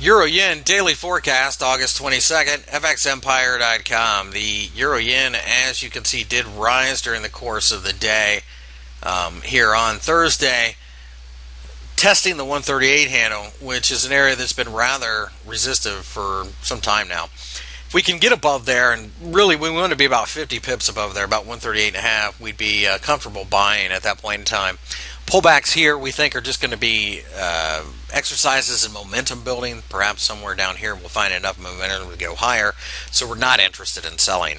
Euro Yen daily forecast, August 22nd, FXEmpire.com. The Euro Yen, as you can see, did rise during the course of the day um, here on Thursday, testing the 138 handle, which is an area that's been rather resistive for some time now. If we can get above there, and really we want to be about 50 pips above there, about 138 and a half, we'd be uh, comfortable buying at that point in time. Pullbacks here we think are just going to be uh, exercises in momentum building. Perhaps somewhere down here we'll find enough momentum to go higher. So we're not interested in selling